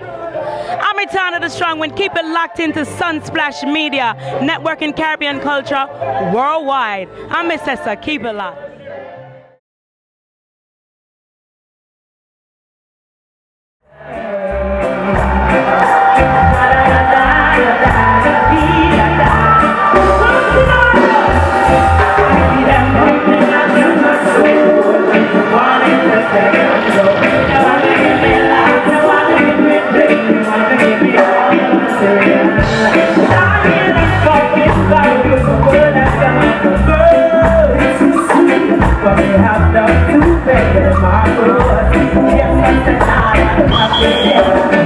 I'm Etana the Strong One. Keep it locked into Sunsplash Media, networking Caribbean culture worldwide. I'm Miss Essa. Keep it locked. you better, my boy. Yes, I'm the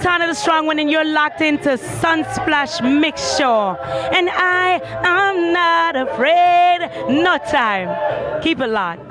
Katana the Strong One, and you're locked into Sunsplash Mixture. And I am not afraid, no time. Keep it locked.